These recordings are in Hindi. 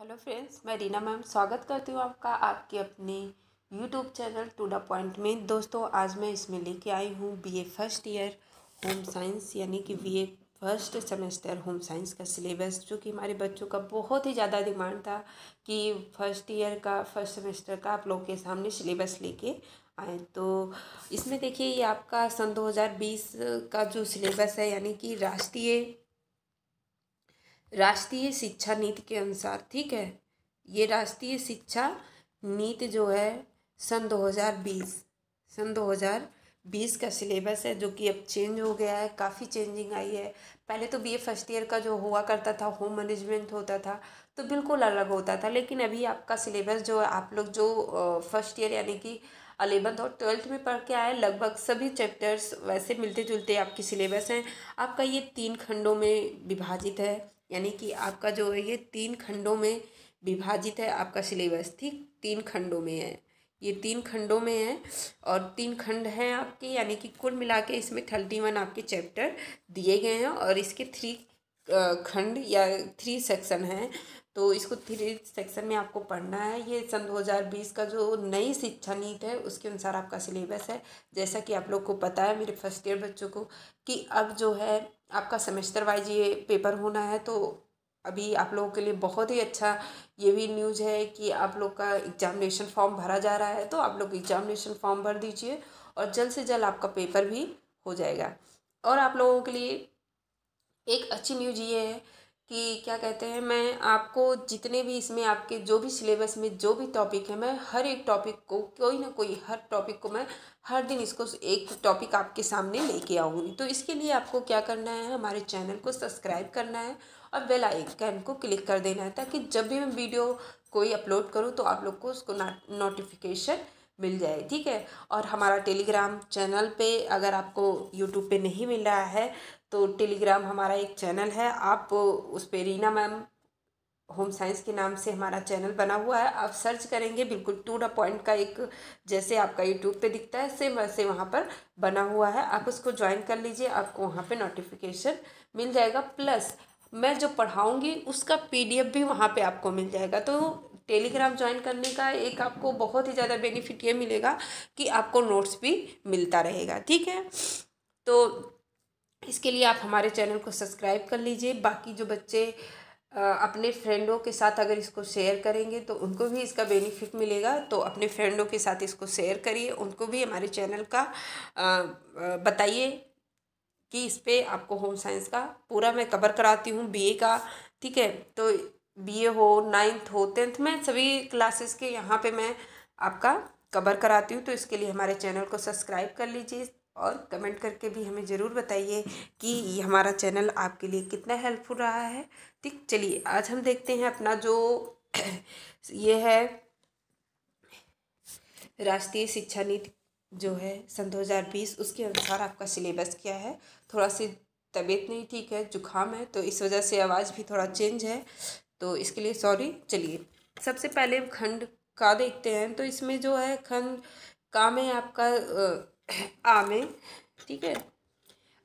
हेलो फ्रेंड्स, मैं रीना मैम स्वागत करती हूँ आपका, आपके अपने YouTube channel to the point में। दोस्तों, आज मैं इसमें लेके आई हूँ BA first year home science यानी कि BA first semester home science का सिलेबस जो कि हमारे बच्चों का बहुत ही ज़्यादा डिमांड था कि फ़र्स्ट ईयर का फ़र्स्ट सेमेस्टर का आप लोग के सामने सिलेबस लेके आए। तो इसमें देखिए, ये आपका सन 2020 का जो सिलेबस है, यानी कि राष्ट्रीय राष्ट्रीय शिक्षा नीति के अनुसार, ठीक है? ये राष्ट्रीय शिक्षा नीति जो है, सन 2020 सन 2020 का सिलेबस है, जो कि अब चेंज हो गया है, काफ़ी चेंजिंग आई है। पहले तो बीए फ़र्स्ट ईयर का जो हुआ करता था होम मैनेजमेंट होता था तो बिल्कुल अलग होता था, लेकिन अभी आपका सिलेबस जो आप लोग जो फ़र्स्ट ईयर यानी कि अलेवंथ और ट्वेल्थ में पढ़ के आए, लगभग सभी चैप्टर्स वैसे मिलते जुलते आपके सिलेबस हैं। आपका ये तीन खंडों में विभाजित है। यानी कि आपका जो है ये तीन खंडों में विभाजित है आपका सिलेबस ठीक? तीन खंडों में है। ये तीन खंडों में है और तीन खंड हैं आपके, यानी कि कुल मिला के इसमें थर्टी वन आपके चैप्टर दिए गए हैं और इसके थ्री खंड या थ्री सेक्शन हैं। तो इसको थ्री सेक्शन में आपको पढ़ना है। ये सन 2020 का जो नई शिक्षा नीति है, उसके अनुसार आपका सिलेबस है। जैसा कि आप लोग को पता है, मेरे फ़र्स्ट ईयर बच्चों को, कि अब जो है आपका सेमेस्टर वाइज ये पेपर होना है तो अभी आप लोगों के लिए बहुत ही अच्छा ये भी न्यूज़ है कि आप लोग का एग्जामिनेशन फॉर्म भरा जा रहा है तो आप लोग एग्जामिनेशन फॉर्म भर दीजिए और जल्द से जल्द आपका पेपर भी हो जाएगा। और आप लोगों के लिए एक अच्छी न्यूज़ ये है कि क्या कहते हैं, मैं आपको जितने भी इसमें आपके जो भी सिलेबस में जो भी टॉपिक है, मैं हर एक टॉपिक को, कोई ना कोई हर टॉपिक को मैं हर दिन इसको एक टॉपिक आपके सामने लेके आऊँगी। तो इसके लिए आपको क्या करना है, हमारे चैनल को सब्सक्राइब करना है और बेल आइकन को क्लिक कर देना है, ताकि जब भी मैं वीडियो कोई अपलोड करूँ तो आप लोग को उसको नोटिफिकेशन मिल जाए, ठीक है? और हमारा टेलीग्राम चैनल पे अगर आपको यूट्यूब पे नहीं मिल रहा है तो टेलीग्राम हमारा एक चैनल है। आप उस पर रीना मैम होम साइंस के नाम से हमारा चैनल बना हुआ है। आप सर्च करेंगे, बिल्कुल टू द पॉइंट का एक, जैसे आपका यूट्यूब पे दिखता है सेम वैसे वहाँ पर बना हुआ है। आप उसको ज्वाइन कर लीजिए, आपको वहाँ पे नोटिफिकेशन मिल जाएगा। प्लस मैं जो पढ़ाऊँगी, उसका पीडीएफ भी वहाँ पे आपको मिल जाएगा। तो टेलीग्राम ज्वाइन करने का एक आपको बहुत ही ज़्यादा बेनिफिट ये मिलेगा कि आपको नोट्स भी मिलता रहेगा, ठीक है? तो इसके लिए आप हमारे चैनल को सब्सक्राइब कर लीजिए। बाकी जो बच्चे अपने फ्रेंडों के साथ अगर इसको शेयर करेंगे तो उनको भी इसका बेनिफिट मिलेगा। तो अपने फ्रेंडों के साथ इसको शेयर करिए, उनको भी हमारे चैनल का बताइए कि इस पर आपको होम साइंस का पूरा मैं कवर कराती हूँ बीए का, ठीक है? तो बीए हो नाइन्थ हो टेंथ में सभी क्लासेस के यहाँ पे मैं आपका कवर कराती हूँ। तो इसके लिए हमारे चैनल को सब्सक्राइब कर लीजिए। और कमेंट करके भी हमें ज़रूर बताइए कि हमारा चैनल आपके लिए कितना हेल्पफुल रहा है। ठीक, चलिए, आज हम देखते हैं अपना जो ये है राष्ट्रीय शिक्षा नीति जो है सन 2020 उसके अनुसार आपका सिलेबस क्या है। थोड़ा सी तबीयत नहीं ठीक है जुकाम है तो इस वजह से आवाज़ भी थोड़ा चेंज है तो इसके लिए सॉरी। चलिए, सबसे पहले खंड का देखते हैं तो इसमें जो है खंड का में आपका आ में ठीक है?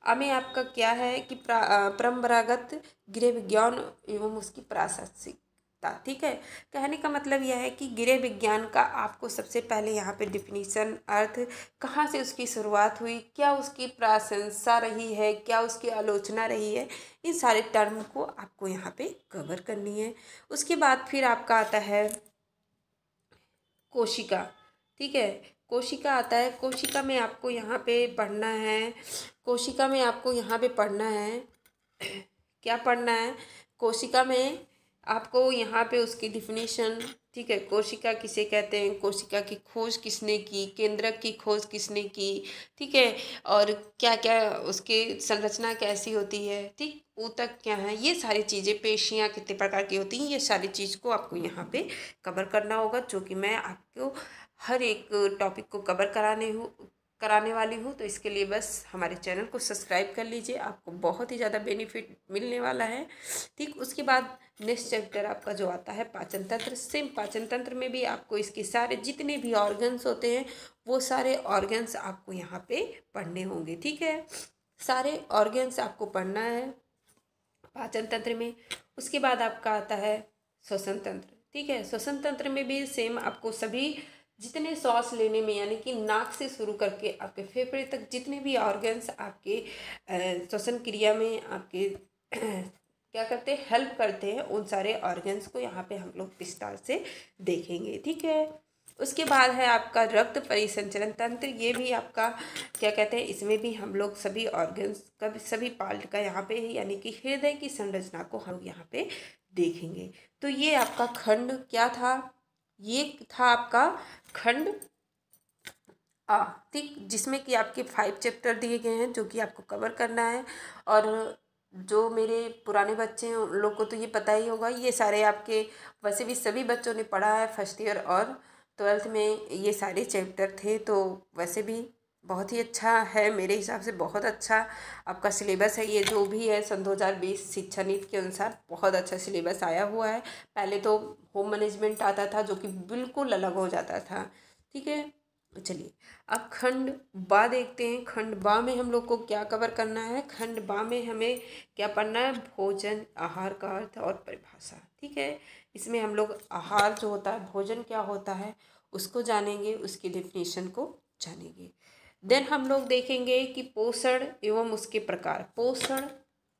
आ में आपका क्या है कि परंपरागत गृह विज्ञान एवं उसकी प्राशंसिकता ठीक है? कहने का मतलब यह है कि गृह विज्ञान का आपको सबसे पहले यहाँ पे डिफिनीशन अर्थ, कहाँ से उसकी शुरुआत हुई, क्या उसकी प्रशंसा रही है, क्या उसकी आलोचना रही है, इन सारे टर्म को आपको यहाँ पे कवर करनी है। उसके बाद फिर आपका आता है कोशिका। ठीक है? कोशिका आता है, कोशिका में आपको यहाँ पे पढ़ना है, कोशिका में आपको यहाँ पे पढ़ना है। क्या पढ़ना है? कोशिका में आपको यहाँ पे उसकी डिफिनीशन ठीक है, कोशिका किसे कहते हैं, कोशिका की खोज किसने की, केंद्रक की खोज किसने की, ठीक है, और क्या क्या उसके संरचना कैसी होती है, ठीक, ऊतक क्या है, ये सारी चीज़ें, पेशियाँ कितने प्रकार की होती हैं, ये सारी चीज़ को आपको यहाँ पे कवर करना होगा, जो कि मैं आपको हर एक टॉपिक को कवर कराने हो, कराने वाली हूँ तो इसके लिए बस हमारे चैनल को सब्सक्राइब कर लीजिए। आपको बहुत ही ज़्यादा बेनिफिट मिलने वाला है। ठीक, उसके बाद नेक्स्ट चैप्टर आपका जो आता है, पाचन तंत्र। सेम पाचन तंत्र में भी आपको इसके सारे जितने भी ऑर्गन्स होते हैं, वो सारे ऑर्गन्स आपको यहाँ पे पढ़ने होंगे। ठीक है? सारे ऑर्गन्स आपको पढ़ना है पाचन तंत्र में। उसके बाद आपका आता है श्वसन तंत्र। ठीक है? श्वसन तंत्र में भी सेम आपको सभी जितने सांस लेने में, यानी कि नाक से शुरू करके आपके फेफड़े तक जितने भी ऑर्गन्स आपके श्वसन क्रिया में आपके, क्या करते हैं हेल्प करते हैं, उन सारे ऑर्गन्स को यहाँ पे हम लोग विस्तार से देखेंगे, ठीक है? उसके बाद है आपका रक्त परिसंचरण तंत्र, ये भी आपका, क्या कहते हैं, इसमें भी हम लोग सभी ऑर्गन्स का सभी पार्ट का यहाँ पे, यानी कि हृदय की संरचना को हम यहाँ पे देखेंगे। तो ये आपका खंड क्या था? ये था आपका खंड आ ठीक, जिसमें कि आपके फाइव चैप्टर दिए गए हैं, जो कि आपको कवर करना है। और जो मेरे पुराने बच्चे हैं, उन लोग को तो ये पता ही होगा। ये सारे आपके, वैसे भी सभी बच्चों ने पढ़ा है फ़र्स्ट ईयर और ट्वेल्थ में ये सारे चैप्टर थे तो वैसे भी बहुत ही अच्छा है, मेरे हिसाब से बहुत अच्छा आपका सिलेबस है, ये जो भी है सन दो हज़ार बीस शिक्षा नीति के अनुसार बहुत अच्छा सिलेबस आया हुआ है। पहले तो होम मैनेजमेंट आता था, जो कि बिल्कुल अलग हो जाता था, ठीक है? चलिए, अब खंड बा देखते हैं। खंड बा में हम लोग को क्या कवर करना है? खंड बा में हमें क्या पढ़ना है? भोजन, आहार का अर्थ और परिभाषा, ठीक है? इसमें हम लोग आहार जो होता है, भोजन क्या होता है, उसको जानेंगे, उसकी डेफिनेशन को जानेंगे। देन हम लोग देखेंगे कि पोषण एवं उसके प्रकार। पोषण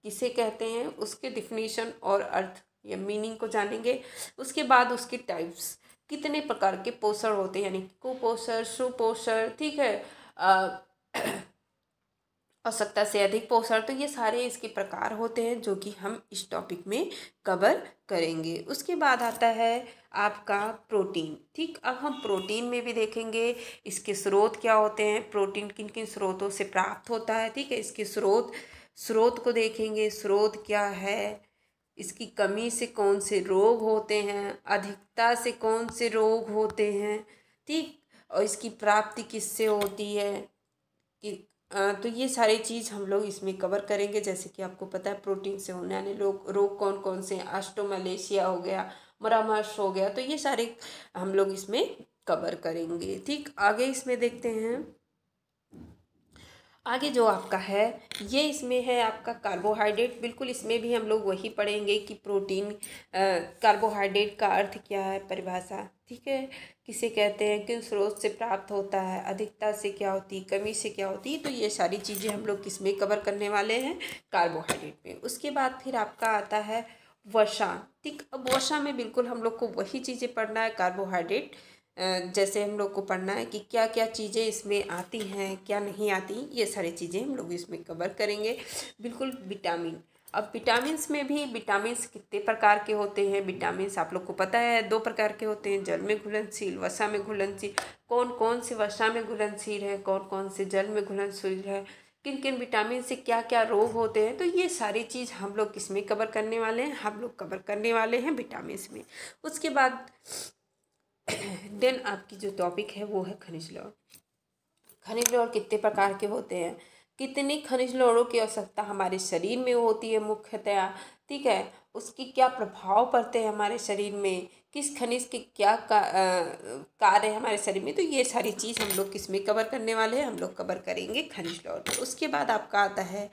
किसे कहते हैं? उसके डिफिनेशन और अर्थ, या मीनिंग को जानेंगे। उसके बाद उसके टाइप्स कितने प्रकार के पोषण होते हैं? यानी कुपोषण, सुपोषण, ठीक है? आवश्यकता से अधिक पोषण तो ये सारे इसके प्रकार होते हैं जो कि हम इस टॉपिक में कवर करेंगे। उसके बाद आता है आपका प्रोटीन ठीक, अब हम प्रोटीन में भी देखेंगे, इसके स्रोत क्या होते हैं? प्रोटीन किन किन स्रोतों से प्राप्त होता है? ठीक है, इसके स्रोत स्रोत को देखेंगे। स्रोत क्या है? इसकी कमी से कौन से रोग होते हैं? अधिकता से कौन से रोग होते हैं? ठीक, और इसकी प्राप्ति किससे होती है? कि तो ये सारी चीज़ हम लोग इसमें कवर करेंगे। जैसे कि आपको पता है प्रोटीन से होने वाले लोग रोग कौन कौन से आस्टोमलेशिया हो गया, मरामर्श हो गया तो ये सारे हम लोग इसमें कवर करेंगे। ठीक, आगे इसमें देखते हैं। आगे जो आपका है, ये इसमें है आपका कार्बोहाइड्रेट बिल्कुल इसमें भी हम लोग वही पढ़ेंगे कि प्रोटीन कार्बोहाइड्रेट का अर्थ क्या है, परिभाषा। ठीक है? किसे कहते हैं? किन स्रोत से प्राप्त होता है? अधिकता से क्या होती कमी से क्या होती तो ये सारी चीज़ें हम लोग किसमें कवर करने वाले हैं? कार्बोहाइड्रेट में। उसके बाद फिर आपका आता है वर्षा। ठीक, अब वर्षा में बिल्कुल हम लोग को वही चीज़ें पढ़ना है कार्बोहाइड्रेट जैसे हम लोग को पढ़ना है कि क्या क्या चीज़ें इसमें आती हैं, क्या नहीं आती, ये सारी चीज़ें हम लोग इसमें कवर करेंगे। बिल्कुल विटामिन अब विटामिन्स में भी विटामिन्स कितने प्रकार के होते हैं? विटामिन्स आप लोग को पता है, दो प्रकार के होते हैं, जल में घुलनशील, वसा में घुलनशील। कौन कौन से वसा में घुलनशील है कौन कौन से जल में घुलनशील है? किन किन विटामिन से क्या क्या रोग होते हैं? तो ये सारी चीज़ हम लोग किसमें कवर करने वाले हैं। हम लोग कवर करने वाले हैं विटामिन में। उसके बाद देन आपकी जो टॉपिक है वो है खनिज लौड़ खनिज लौड़ कितने प्रकार के होते हैं? कितनी खनिज लौड़ों की आवश्यकता हमारे शरीर में होती है मुख्यतया, ठीक है? उसकी क्या प्रभाव पड़ते हैं हमारे शरीर में? किस खनिज के क्या कार्य है हमारे शरीर में? तो ये सारी चीज़ हम लोग किसमें कवर करने वाले हैं? हम लोग कवर करेंगे खनिज तो उसके बाद आपका आता है,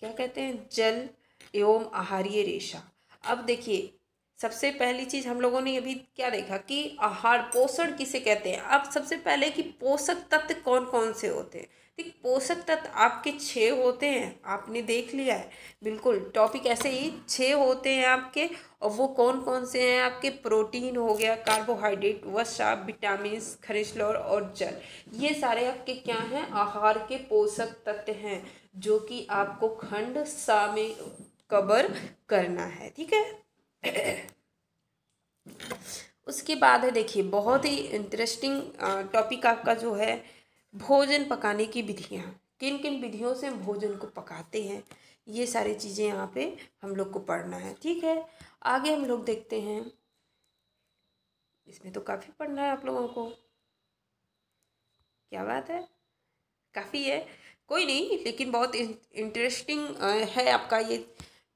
क्या कहते हैं? जल एवं आहारीय रेशा। अब देखिए सबसे पहली चीज़ हम लोगों ने अभी क्या देखा कि आहार पोषण किसे कहते हैं? अब सबसे पहले कि पोषक तत्व कौन कौन से होते हैं? ठीक, पोषक तत्व आपके छः होते हैं, आपने देख लिया है। बिल्कुल, टॉपिक ऐसे ही छः होते हैं आपके और वो कौन कौन से हैं? आपके प्रोटीन हो गया, कार्बोहाइड्रेट, वसा विटामिन खनिज लौर और जल। ये सारे आपके क्या हैं? आहार के पोषक तत्व हैं, जो कि आपको खंड सा में कवर करना है, ठीक है? उसके बाद है, देखिए, बहुत ही इंटरेस्टिंग टॉपिक आपका जो है, भोजन पकाने की विधियाँ। किन किन विधियों से हम भोजन को पकाते हैं, ये सारी चीज़ें यहाँ पे हम लोग को पढ़ना है, ठीक है? आगे हम लोग देखते हैं। इसमें तो काफ़ी पढ़ना है आप लोगों को। क्या बात है? काफ़ी है। कोई नहीं, लेकिन बहुत इंटरेस्टिंग है आपका ये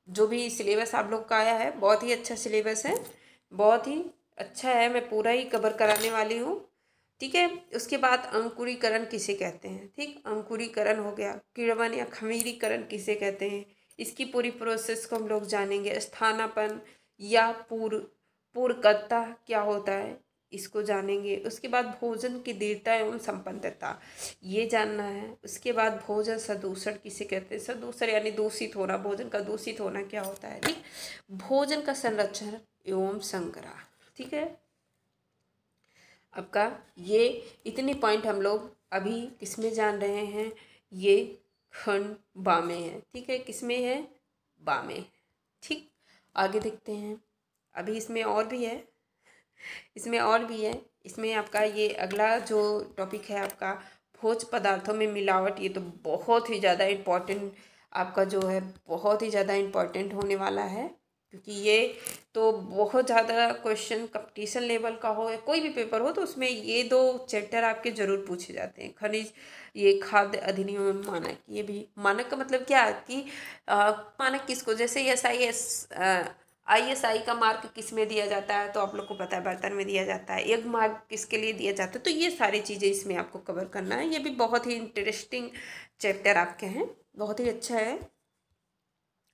जो भी सिलेबस आप लोग का आया है, बहुत ही अच्छा सिलेबस है। बहुत ही अच्छा है, मैं पूरा ही कवर कराने वाली हूँ। ठीक है? उसके बाद अंकुरीकरण किसे कहते हैं? ठीक? अंकुरीकरण हो गया। किड़वन या खमीरीकरण किसे कहते हैं? इसकी पूरी प्रोसेस को हम लोग जानेंगे। स्थानापन या पूर्व पूर्णकर्ता क्या होता है? इसको जानेंगे। उसके बाद भोजन की दृढ़ता एवं संपन्नता, ये जानना है। उसके बाद भोजन सदूषण किसे कहते हैं? सदूषण यानी दूषित होना, भोजन का दूषित होना क्या होता है? ठीक? भोजन का संरक्षण एवं संग्रह, ठीक है? आपका ये इतने पॉइंट हम लोग अभी किसमें जान रहे हैं? ये खंड बामे है, ठीक है? किसमें है? बामे ठीक? आगे देखते हैं। अभी इसमें और भी है। इसमें और भी है। इसमें आपका ये अगला जो टॉपिक है आपका भोज पदार्थों में मिलावट ये तो बहुत ही ज़्यादा इम्पोर्टेंट आपका जो है बहुत ही ज़्यादा इम्पोर्टेंट होने वाला है। क्योंकि ये तो बहुत ज़्यादा क्वेश्चन कंपटीशन लेवल का हो या कोई भी पेपर हो तो उसमें ये दो चैप्टर आपके ज़रूर पूछे जाते हैं। खनिज ये खाद्य अधिनियम मानक ये भी। मानक का मतलब क्या कि आ, मानक किसको? जैसे S I S I S I का मार्क किसमें दिया जाता है तो आप लोग को पता है, बर्तन में दिया जाता है। एक मार्क किसके लिए दिया जाता है? तो ये सारी चीज़ें इसमें आपको कवर करना है। ये भी बहुत ही इंटरेस्टिंग चैप्टर आपके हैं। बहुत ही अच्छा है।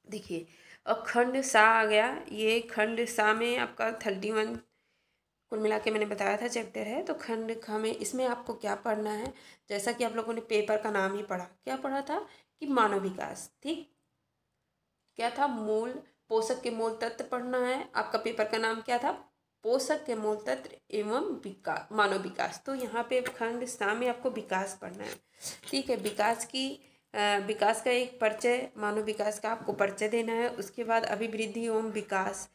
देखिए और खंड सा आ गया। ये खंड सा में आपका थर्टी वन कुल मिला के मैंने बताया था चैप्टर है। तो खंड खा में इसमें आपको क्या पढ़ना है? जैसा कि आप लोगों ने पेपर का नाम ही पढ़ा। क्या पढ़ा था? कि मानव विकास। ठीक? क्या था? मूल पोषक के मूल तत्व पढ़ना है। आपका पेपर का नाम क्या था? पोषक के मूल तत्व एवं विकास, मानव विकास। तो यहाँ पे खंड सा में आपको विकास पढ़ना है। ठीक है, विकास की विकास का एक परिचय, मानव विकास का आपको परिचय देना है। उसके बाद अभिवृद्धि एवं विकास।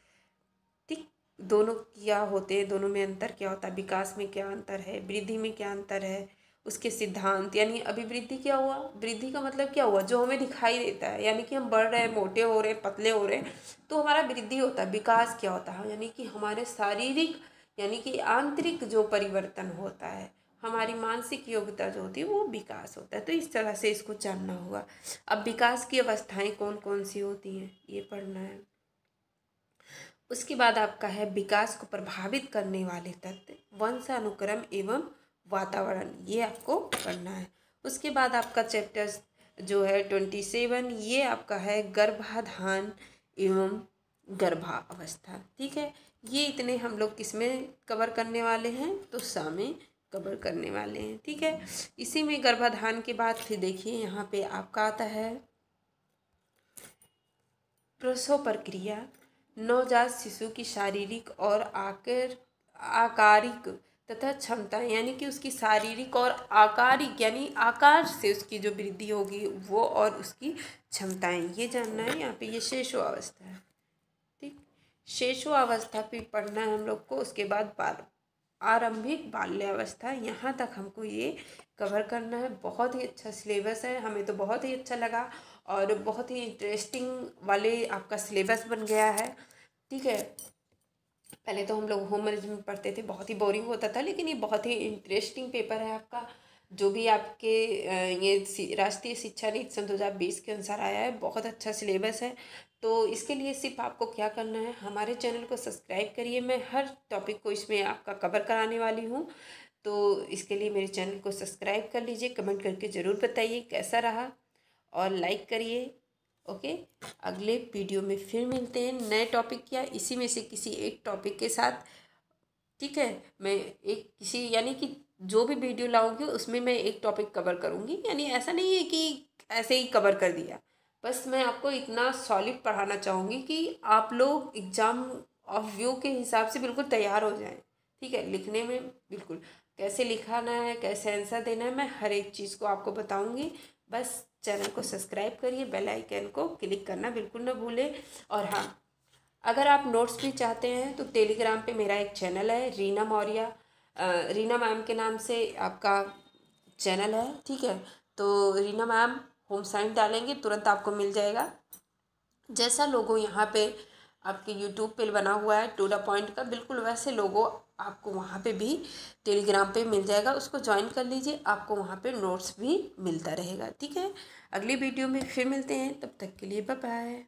ठीक, दोनों क्या होते हैं? दोनों में अंतर क्या होता है? विकास में क्या अंतर है? वृद्धि में क्या अंतर है? उसके सिद्धांत, यानी अभिवृद्धि क्या हुआ? वृद्धि का मतलब क्या हुआ? जो हमें दिखाई देता है, यानी कि हम बढ़ रहे हैं, मोटे हो रहे हैं, पतले हो रहे हैं तो हमारा वृद्धि होता है, विकास क्या होता है? यानी कि हमारे शारीरिक, यानी कि आंतरिक जो परिवर्तन होता है, हमारी मानसिक योग्यता जो होती है, वो विकास होता है। तो इस तरह से इसको जानना होगा। अब विकास की अवस्थाएँ कौन कौन सी होती हैं, ये पढ़ना है। उसके बाद आपका है, विकास को प्रभावित करने वाले तत्व, वंशानुक्रम एवं वातावरण, ये आपको पढ़ना है। उसके बाद आपका चैप्टर जो है ट्वेंटी सेवन ये आपका है गर्भाधान एवं गर्भावस्था, ठीक है? ये इतने हम लोग किसमें कवर करने वाले हैं तो सा में कवर करने वाले हैं, ठीक है? इसी में गर्भाधान के बाद फिर देखिए, यहाँ पे आपका आता है प्रसव प्रक्रिया, नवजात शिशु की शारीरिक और आकर, आकारिक तथा क्षमता, यानी कि उसकी शारीरिक और आकारिक, यानी आकार से उसकी जो वृद्धि होगी, वो और उसकी क्षमताएँ। ये जानना है, यहाँ पे ये शेषो अवस्था है, ठीक? शेषो अवस्था पे पढ़ना है हम लोग को, उसके बाद बाल, आरंभिक बाल्यावस्था। यहाँ तक हमको ये कवर करना है। बहुत ही अच्छा सिलेबस है, हमें तो बहुत ही अच्छा लगा और बहुत ही इंटरेस्टिंग वाले आपका सिलेबस बन गया है, ठीक है? पहले तो हम लोग होम मैनेजमेंट पढ़ते थे, बहुत ही बोरिंग होता था, लेकिन ये बहुत ही इंटरेस्टिंग पेपर है आपका, जो भी आपके ये राष्ट्रीय शिक्षा नीति सन दो हज़ार बीस के अनुसार आया है, बहुत अच्छा सिलेबस है। तो इसके लिए सिर्फ़ आपको क्या करना है, हमारे चैनल को सब्सक्राइब करिए, मैं हर टॉपिक को इसमें आपका कवर कराने वाली हूँ। तो इसके लिए मेरे चैनल को सब्सक्राइब कर लीजिए कमेंट करके ज़रूर बताइए कैसा रहा, और लाइक करिए। ओके? अगले वीडियो में फिर मिलते हैं नए टॉपिक या इसी में से किसी एक टॉपिक के साथ। ठीक है? मैं एक किसी, यानी कि जो भी वीडियो लाऊँगी उसमें मैं एक टॉपिक कवर करूँगी। यानी ऐसा नहीं है कि ऐसे ही कवर कर दिया। बस मैं आपको इतना सॉलिड पढ़ाना चाहूँगी कि आप लोग एग्ज़ाम ऑफ़ व्यू के हिसाब से बिल्कुल तैयार हो जाएँ। ठीक है? लिखने में बिल्कुल। कैसे लिखाना है, कैसे आंसर देना है, मैं हर एक चीज़ को आपको बताऊँगी। बस चैनल को सब्सक्राइब करिए, बेल आइकन को क्लिक करना बिल्कुल ना भूलें। और हाँ अगर आप नोट्स भी चाहते हैं तो टेलीग्राम पे मेरा एक चैनल है, रीना मौर्य। रीना मैम के नाम से आपका चैनल है, ठीक है? तो रीना मैम, होम साइंस डालेंगे, तुरंत आपको मिल जाएगा। जैसा लोगो यहाँ पे आपके यूट्यूब पे बना हुआ है टू द पॉइंट का, बिल्कुल वैसे लोगो आपको वहाँ पे भी टेलीग्राम पे मिल जाएगा। उसको ज्वाइन कर लीजिए, आपको वहाँ पे नोट्स भी मिलता रहेगा, ठीक है? अगली वीडियो में फिर मिलते हैं तब तक के लिए बाय